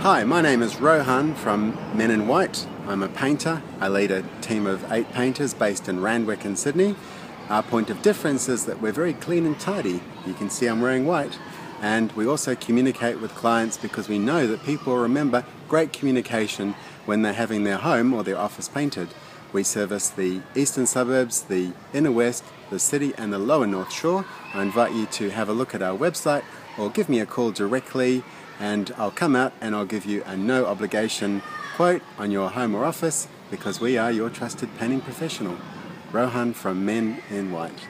Hi, my name is Rohan from Men in White. I'm a painter. I lead a team of eight painters based in Randwick in Sydney. Our point of difference is that we're very clean and tidy. You can see I'm wearing white. And we also communicate with clients because we know that people remember great communication when they're having their home or their office painted. We service the eastern suburbs, the inner west, the city, and the lower north shore. I invite you to have a look at our website or give me a call directly, and I'll come out and I'll give you a no obligation quote on your home or office because we are your trusted painting professional. Rohan from Men in White.